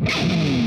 you